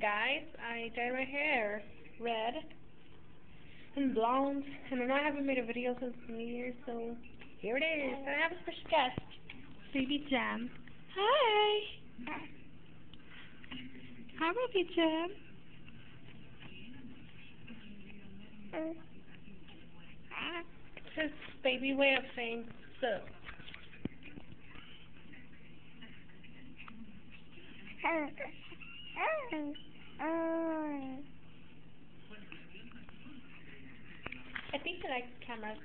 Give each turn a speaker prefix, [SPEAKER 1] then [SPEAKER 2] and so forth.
[SPEAKER 1] Guys, I dyed my hair red and blonde, and I know I haven't made a video since New Year's, so here it is. And I have a special guest, Baby Jem. Hi! Hi, Baby Jem. It's his baby way of saying so. Uh, I think he likes cameras.